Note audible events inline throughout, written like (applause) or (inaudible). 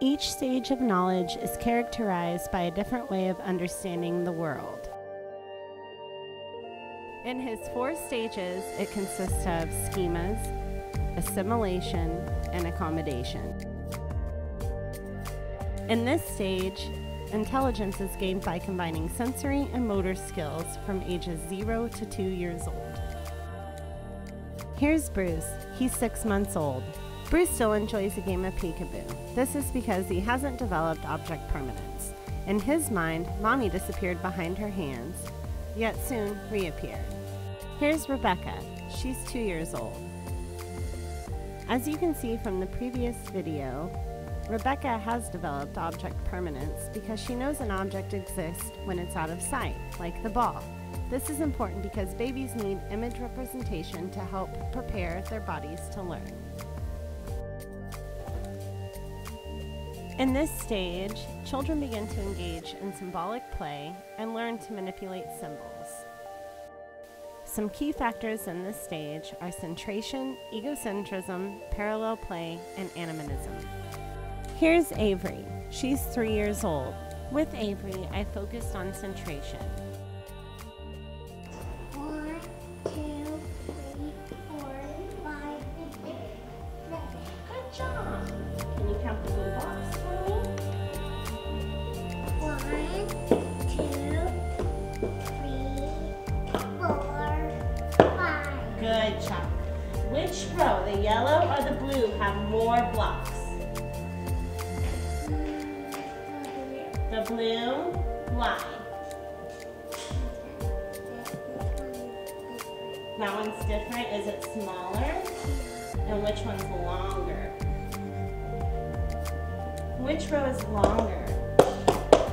Each stage of knowledge is characterized by a different way of understanding the world. In his four stages, it consists of schemas, assimilation, and accommodation. In this stage, intelligence is gained by combining sensory and motor skills from ages 0 to 2 years old. Here's Bruce. He's 6 months old. Bruce still enjoys a game of peekaboo. This is because he hasn't developed object permanence. In his mind, Mommy disappeared behind her hands, yet soon reappeared. Here's Rebecca. She's two years old. As you can see from the previous video, Rebecca has developed object permanence because she knows an object exists when it's out of sight, like the ball. This is important because babies need image representation to help prepare their bodies to learn. In this stage, children begin to engage in symbolic play and learn to manipulate symbols. Some key factors in this stage are centration, egocentrism, parallel play, and animism. Here's Avery. She's three years old. With Avery, I focused on centration. Have more blocks? The blue. line. That one's different. Is it smaller? And which one's longer? Which row is longer?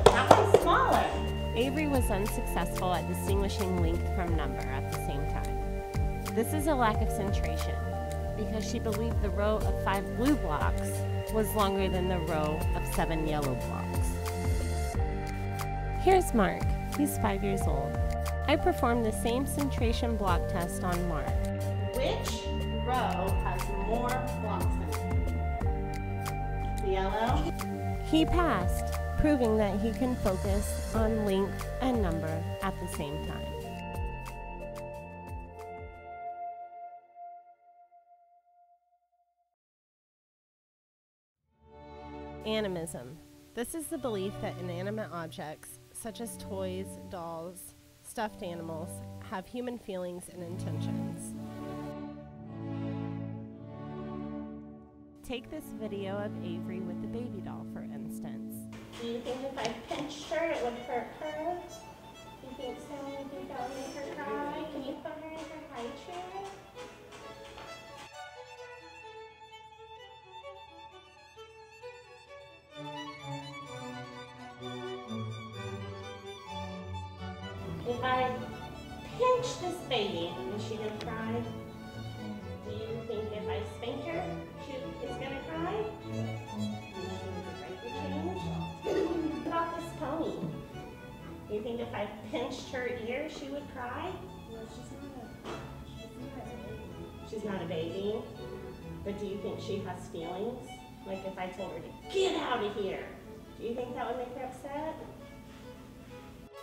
That one's smaller. Avery was unsuccessful at distinguishing length from number at the same time. This is a lack of centration because she believed the row of five blue blocks was longer than the row of seven yellow blocks. Here's Mark. He's five years old. I performed the same centration block test on Mark. Which row has more blocks in it? The yellow? He passed, proving that he can focus on length and number at the same time. Animism. This is the belief that inanimate objects, such as toys, dolls, stuffed animals, have human feelings and intentions. Take this video of Avery with the baby doll, for instance. Do you think if I pinched her, it would hurt her? Do you think that would make her cry? Can you put her in her high chair? If I pinch this baby, is she gonna cry? Do you think if I spank her, she is gonna cry? What about this pony? Do you think if I pinched her ear, she would cry? No, she's not a, she's not a baby. She's not a baby. But do you think she has feelings? Like if I told her to get out of here, do you think that would make her upset?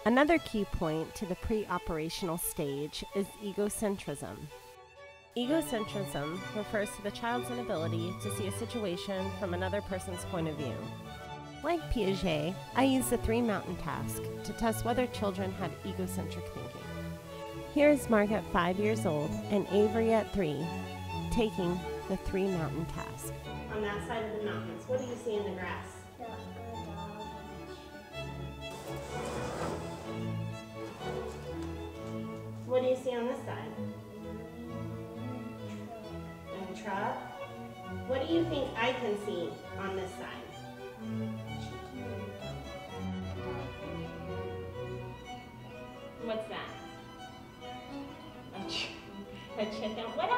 Another key point to the pre-operational stage is egocentrism. Egocentrism refers to the child's inability to see a situation from another person's point of view. Like Piaget, I used the three mountain task to test whether children had egocentric thinking. Here is Mark at five years old and Avery at three, taking the three mountain task. On that side of the mountains, what do you see in the grass? What do you see on this side? A truck. What do you think I can see on this side? What's that? A, ch- a chicken. What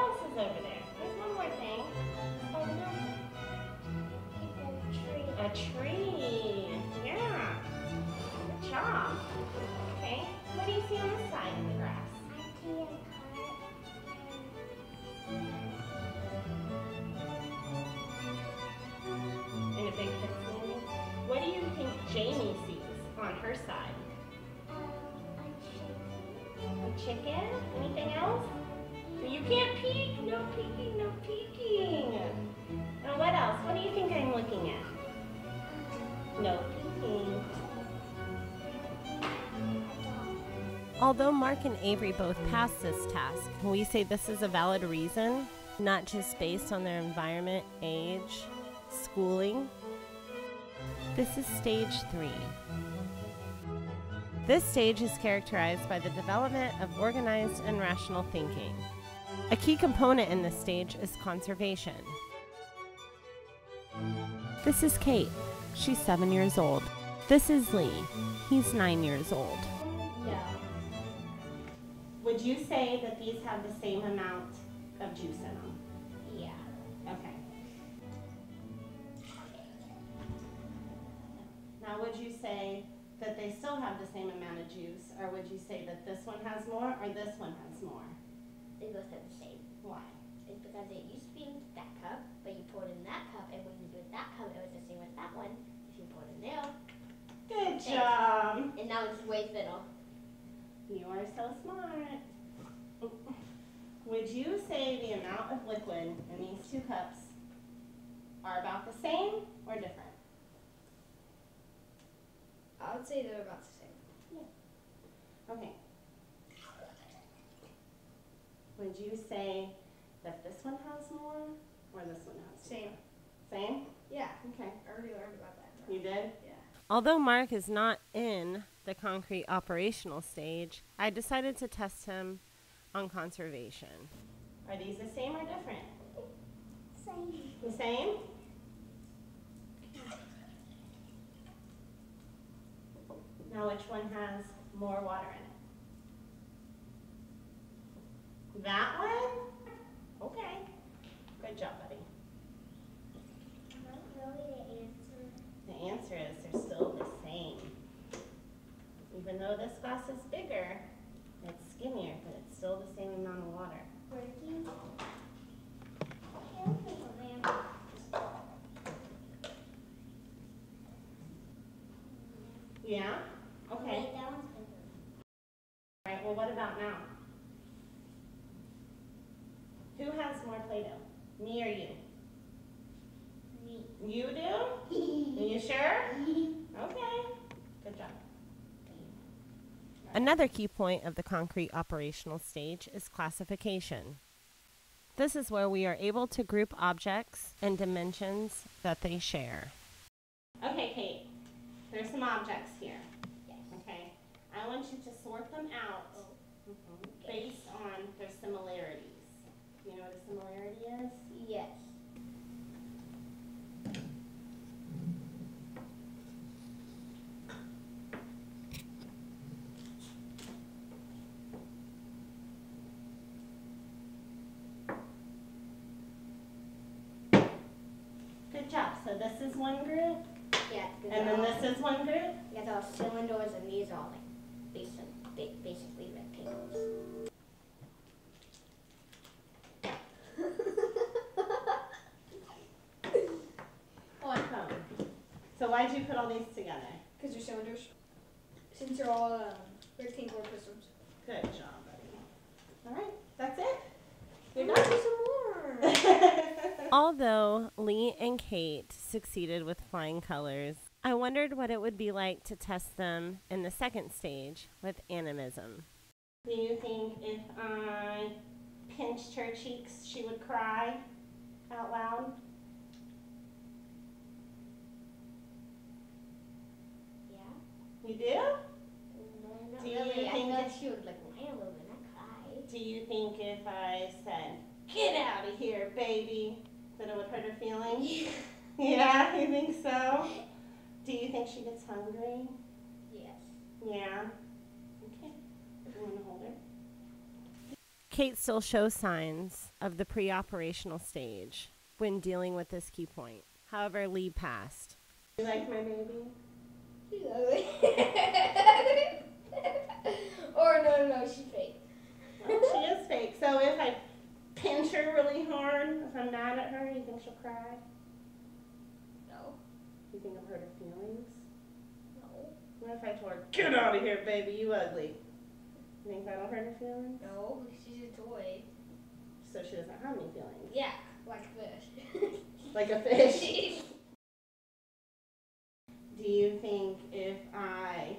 chicken? Anything else? You can't peek. No peeking. No peeking. Now what else? What do you think I'm looking at? No peeking. Although Mark and Avery both passed this task, we say this is a valid reason, not just based on their environment, age, schooling. This is stage three. This stage is characterized by the development of organized and rational thinking. A key component in this stage is conservation. This is Kate. She's seven years old. This is Lee. He's nine years old. No. Would you say that these have the same amount of juice in them? Yeah. Okay. Now, would you say that they still have the same amount of juice, or would you say that this one has more or this one has more? They both have the same. Why? It's because it used to be in that cup, but you poured in that cup, and when you do it that cup, it was the same with that one. If you poured it there, Good job. and now it's way thinner. You are so smart. Would you say the amount of liquid in these two cups are about the same or different? I would say they're about the same. Yeah. Okay. Would you say that this one has more or this one has Same. more? Same? Yeah. Okay. I already learned about that. You did? Yeah. Although Mark is not in the concrete operational stage, I decided to test him on conservation. Are these the same or different? Same. The same? Now which one has more water in it? That one? Okay. Good job, buddy. The answer. The answer is they're still the same. Even though this glass is bigger, it's skinnier, but it's still the same amount of water. Working. Yeah? Okay. that one's bigger. All right, well, what about now? Who has more Play-Doh? Me or you? Me. You do? (laughs) Are you sure? (laughs) Okay. Good job. Another key point of the concrete operational stage is classification. This is where we are able to group objects and dimensions that they share. Okay, Kate. There's some objects here. I want you to sort them out mhm, based on their similarities. You know what a similarity is? Yes. Good job. So this is one group, Yeah. and then this is one group. Yeah, those cylinders and these are like basically rectangles. Awesome. (laughs) So why'd you put all these together? Because they're cylinders. Since they're all um, rectangular prisms. Good job, buddy. All right, that's it. You're Let's do some more. (laughs) Although Lee and Kate succeeded with flying colors, I wondered what it would be like to test them in the second stage with animism. Do you think if I pinched her cheeks, she would cry out loud? Yeah. You do? Mm, no, not Do you really. I think thought that- she would like whine a little bit, not cry. Do you think if I said, get out of here, baby, that it would hurt her feelings? yeah, you think so? (laughs) Do you think she gets hungry? yes. Yeah. Okay. You want to hold her? Kate still shows signs of the pre operational stage when dealing with this key point. However, Lee passed. You like my baby? (laughs) or no, no, no, she's fake. Well, she is fake. So if I pinch her really hard, if I'm mad at her, you think she'll cry? You think I'll hurt her feelings? no. What if I told her, get out of here, baby, you ugly? You think that'll hurt her feelings? No, she's a toy. So she doesn't have any feelings. Yeah, like a fish. (laughs) Like a fish. (laughs) Do you think if I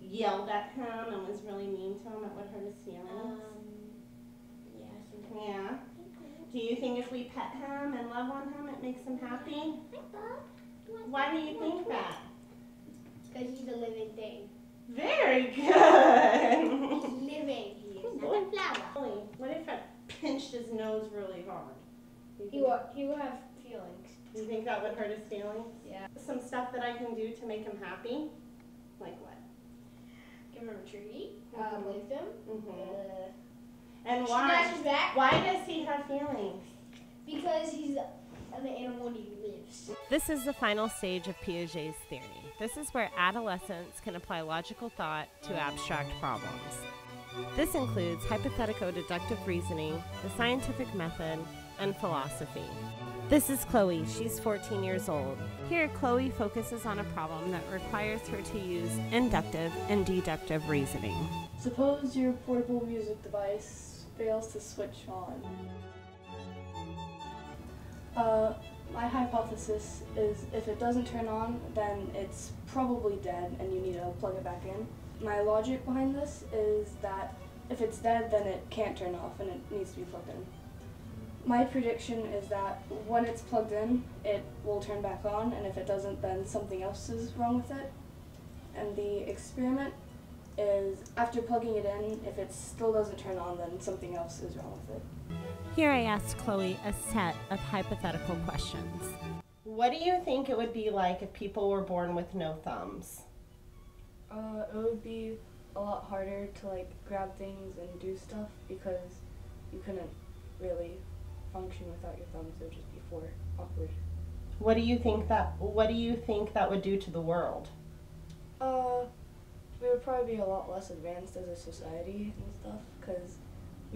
yelled at him and was really mean to him, it would hurt his feelings? um, yeah, yeah. Do you think if we pet him and love on him, it makes him happy? Hi, Bob. Why do you think that? Because he's a living thing. Very good. He's living. He is not a flower. What if I pinched his nose really hard? He will, he will have feelings. Do you think that would hurt his feelings? Yeah. Some stuff that I can do to make him happy? Like what? Give him a treat. Uh, Mhm. play with him. Mm-hmm. Uh, And why? Why does he have feelings? Because he's an animal and he lives. This is the final stage of Piaget's theory. This is where adolescents can apply logical thought to abstract problems. This includes hypothetico deductive reasoning, the scientific method, and philosophy. This is Chloe. She's 14 years old. Here, Chloe focuses on a problem that requires her to use inductive and deductive reasoning. Suppose your portable music device fails to switch on. Uh, my hypothesis is if it doesn't turn on, then it's probably dead and you need to plug it back in. My logic behind this is that if it's dead, then it can't turn off and it needs to be plugged in. My prediction is that when it's plugged in, it will turn back on, and if it doesn't, then something else is wrong with it. And the experiment is after plugging it in, if it still doesn't turn on, then something else is wrong with it. Here, I asked Chloe a set of hypothetical questions. What do you think it would be like if people were born with no thumbs? Uh, it would be a lot harder to like grab things and do stuff because you couldn't really function without your thumbs. It would just be for awkward. What do you think that what do you think that would do to the world? Uh, we would probably be a lot less advanced as a society and stuff because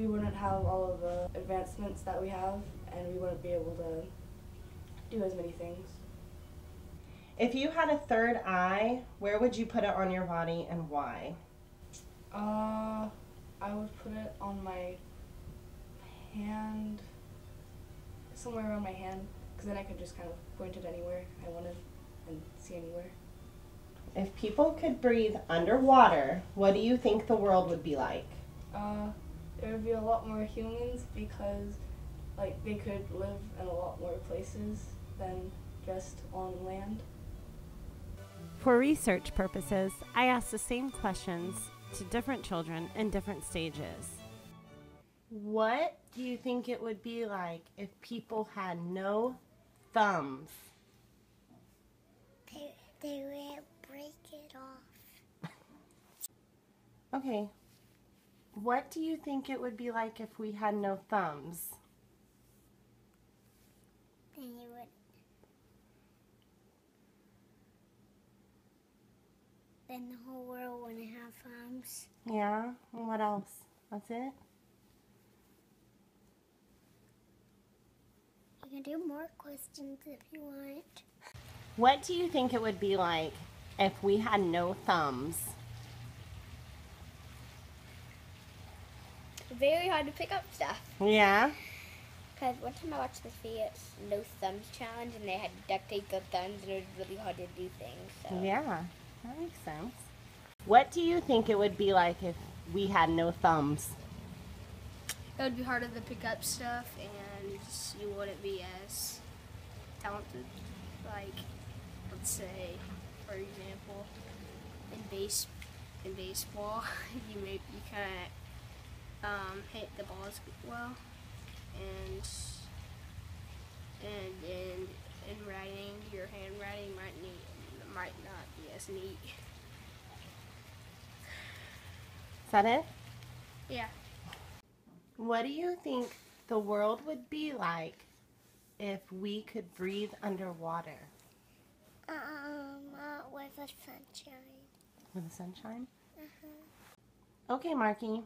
we wouldn't have all of the advancements that we have, and we wouldn't be able to do as many things. If you had a third eye, where would you put it on your body and why? Uh, I would put it on my hand, somewhere around my hand, because then I could just kind of point it anywhere I wanted and see anywhere. If people could breathe underwater, what do you think the world would be like? Uh, there would be a lot more humans because, like, they could live in a lot more places than just on land. For research purposes, I asked the same questions to different children in different stages. What do you think it would be like if people had no thumbs? They, they will break it off. (laughs) Okay. What do you think it would be like if we had no thumbs? Then you would. Then the whole world wouldn't have thumbs. Yeah. What else? That's it? You can do more questions if you want. What do you think it would be like if we had no thumbs? Very hard to pick up stuff. Yeah. Because one time I watched this video, No Thumbs Challenge, and they had to duct tape their thumbs, and it was really hard to do things. So. Yeah. That makes sense. What do you think it would be like if we had no thumbs? it would be harder to pick up stuff and you wouldn't be as talented like let's say for example in base in baseball (laughs) you may you kind of um, hit the balls well and and in in writing your handwriting might need might not be as neat Is that it? yeah What do you think the world would be like if we could breathe underwater Um, uh, with the sunshine. with the sunshine? Uh-huh. Okay, Marky.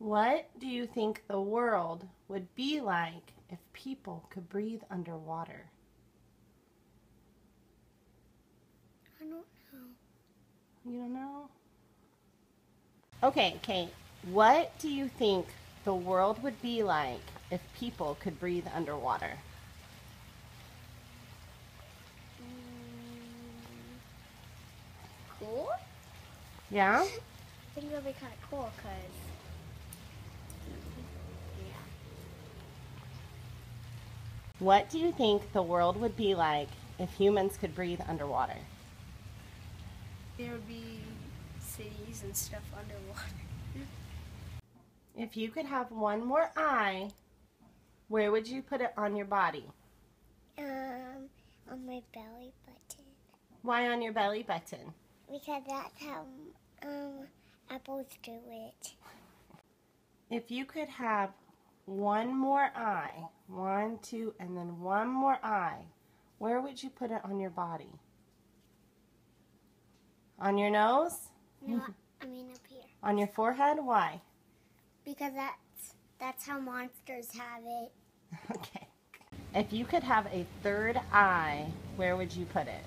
What do you think the world would be like if people could breathe underwater? I don't know. You don't know? Okay, Kate, what do you think the world would be like if people could breathe underwater? Mm, cool? Yeah? (laughs) I think it'll be kind of cool because. Yeah. What do you think the world would be like if humans could breathe underwater? There would be cities and stuff underwater. If you could have one more eye, where would you put it on your body? Um, on my belly button. Why on your belly button? Because that's how um apples do it. If you could have one more eye, one, two, and then one more eye, where would you put it on your body? On your nose? No, I mean up here. On your forehead? Why? Because that's that's how monsters have it. (laughs) Okay. If you could have a third eye, where would you put it?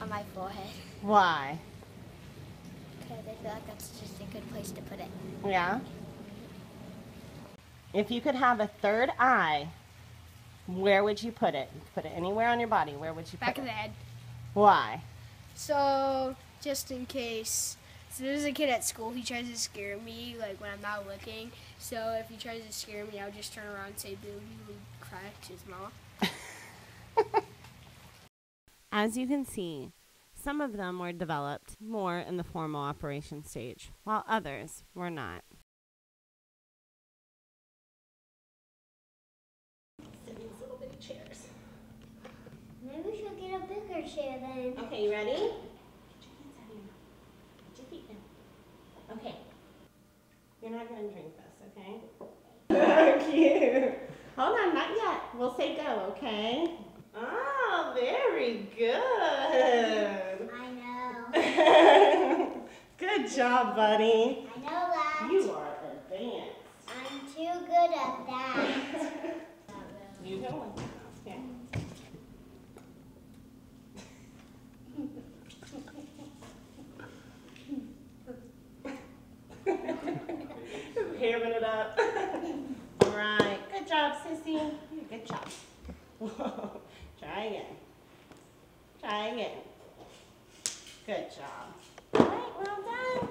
On my forehead. Why? Because I feel like that's just a good place to put it. Yeah? If you could have a third eye, where would you put it? You could put it anywhere on your body. Where would you Back put it? Back of the head. Why? So, just in case. So there's a kid at school. He tries to scare me, like when I'm not looking. So if he tries to scare me, I'll just turn around and say boo. He would cry to his mom. (laughs) As you can see, some of them were developed more in the formal operation stage, while others were not. Sit in these little bitty chairs. Maybe we should get a bigger chair then. Okay, you ready? Get your hands out of your mouth. Get your feet down. Okay. You're not gonna drink this, okay? Cute. Hold on, not yet. We'll say go, okay? Oh, very good. I know. (laughs) good job, buddy. I know that. You are advanced. I'm too good at that. (laughs) You go one now. Okay. Hamming it up. All right. Good job, sissy. Good job. Whoa. Try again. Try again. Good job. All right, well done.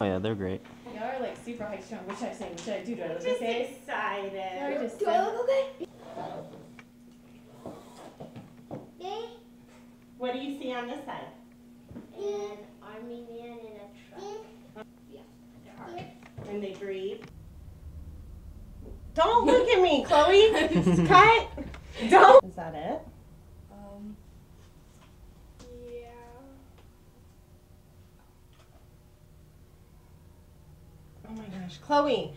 Oh yeah, they're great. Y'all are like super high strung. What should I say? What should I do? Do I look Just same? excited. Or just Do I look okay? Okay? What do you see on this side? An army man in a truck. And they breathe. Don't look at me, Chloe. (laughs) Cut. Don't. Is that it? Um, Yeah. Oh my gosh, Chloe.